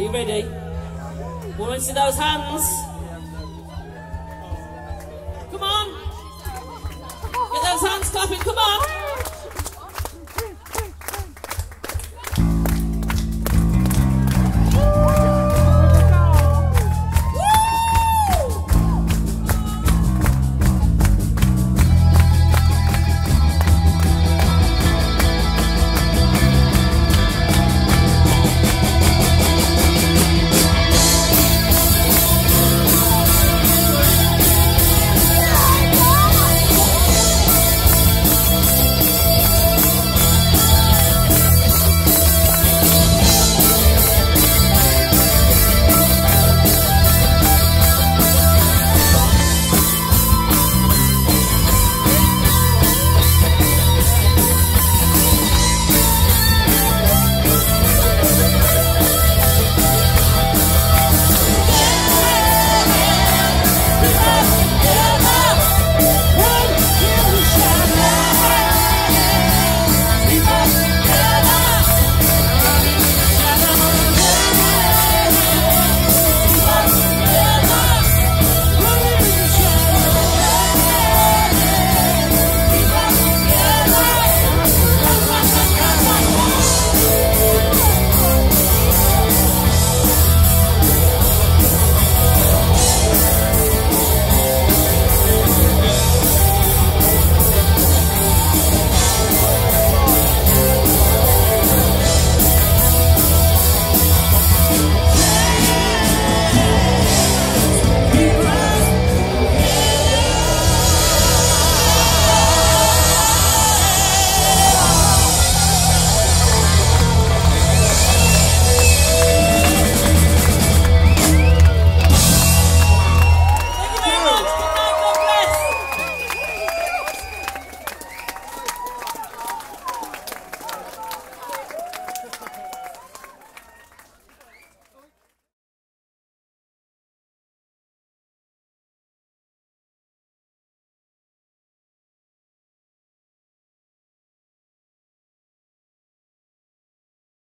Are you ready? Woman, see those hands? Come on! Get those hands clapping, come on!